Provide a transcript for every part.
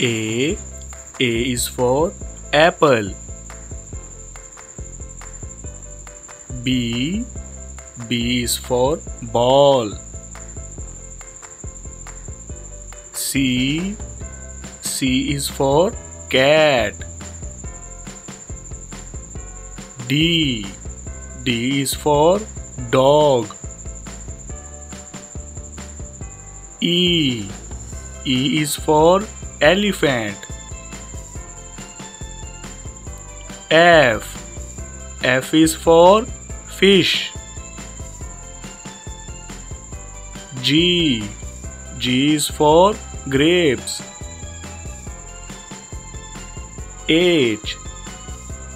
A. A is for apple. B. B is for ball. C. C is for cat. D. D is for dog. E. E is for elephant. F. F is for fish. G. G is for grapes. H.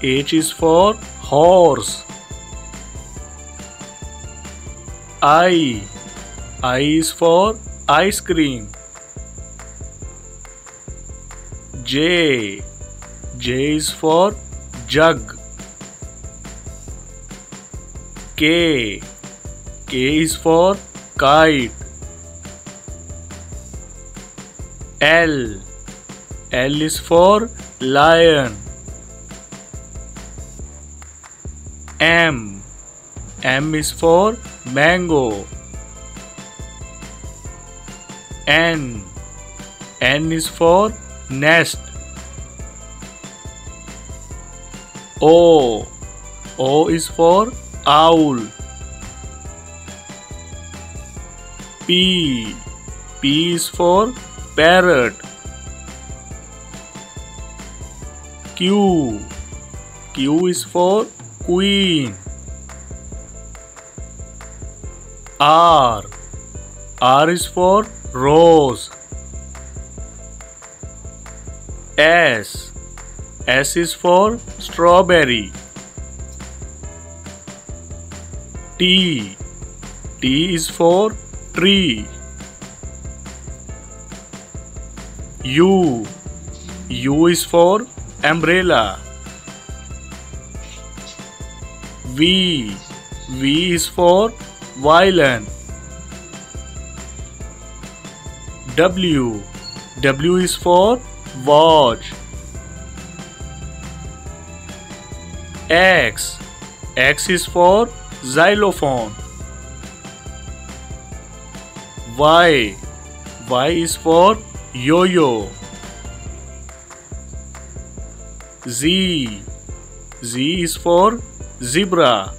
H is for horse. I. I is for ice cream. J. J is for jug. K. K is for kite. L. L is for lion. M. M is for mango. N. N is for nest. O. O is for owl. P. P is for parrot. Q. Q is for queen. R. R is for rose. S. S is for strawberry. T. T is for tree. U. U is for umbrella. V. V is for violin. W. W is for watch. X. X is for xylophone. Y. Y is for yo-yo. Z. Z is for zebra.